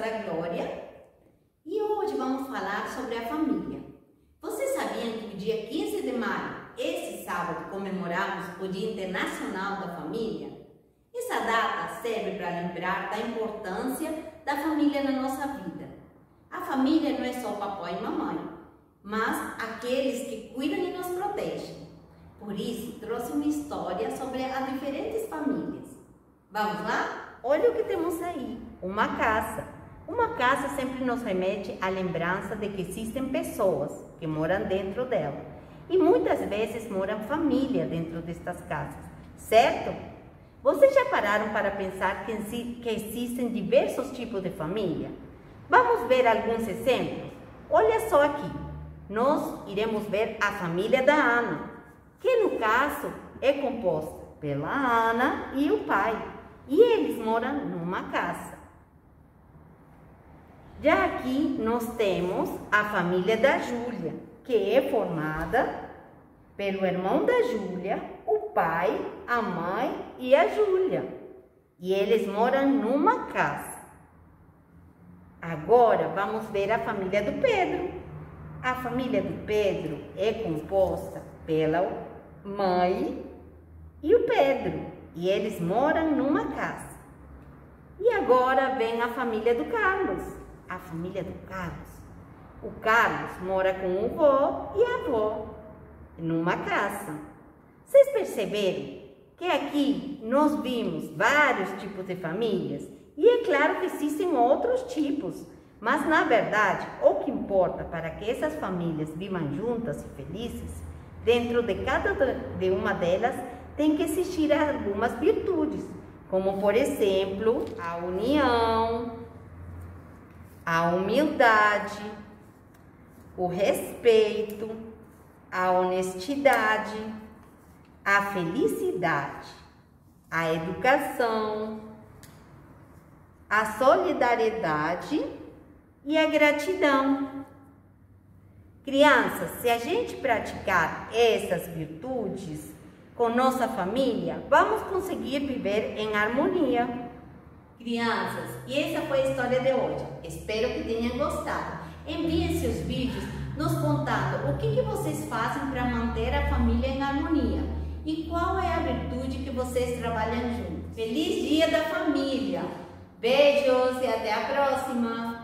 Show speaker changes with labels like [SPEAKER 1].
[SPEAKER 1] professora Glória e hoje vamos falar sobre a família. Vocês sabiam que o dia 15 de maio, esse sábado, comemoramos o Dia Internacional da Família? Essa data serve para lembrar da importância da família na nossa vida. A família não é só papai e mamãe, mas aqueles que cuidam e nos protegem. Por isso, trouxe uma história sobre as diferentes famílias. Vamos lá? Olha o que temos aí, uma casa. Uma casa sempre nos remete à lembrança de que existem pessoas que moram dentro dela. E muitas vezes moram família dentro destas casas, certo? Vocês já pararam para pensar que, existem diversos tipos de família? Vamos ver alguns exemplos? Olha só aqui. Nós iremos ver a família da Ana, que no caso é composta pela Ana e o pai. E eles moram numa casa. Já aqui nós temos a família da Júlia, que é formada pelo irmão da Júlia, o pai, a mãe e a Júlia. E eles moram numa casa. Agora vamos ver a família do Pedro. A família do Pedro é composta pela mãe e o Pedro. E eles moram numa casa. E agora vem a família do Carlos. A família do Carlos. O Carlos mora com o vô e a avó numa casa. Vocês perceberam que aqui nós vimos vários tipos de famílias? E é claro que existem outros tipos, mas na verdade o que importa para que essas famílias vivam juntas e felizes, dentro de cada de uma delas tem que existir algumas virtudes, como por exemplo a união, a humildade, o respeito, a honestidade, a felicidade, a educação, a solidariedade e a gratidão. Crianças, se a gente praticar essas virtudes com nossa família, vamos conseguir viver em harmonia. Crianças, e essa foi a história de hoje. Espero que tenham gostado. Enviem seus vídeos nos contando o que, que vocês fazem para manter a família em harmonia e qual é a virtude que vocês trabalham juntos. Feliz Dia da Família! Beijos e até a próxima!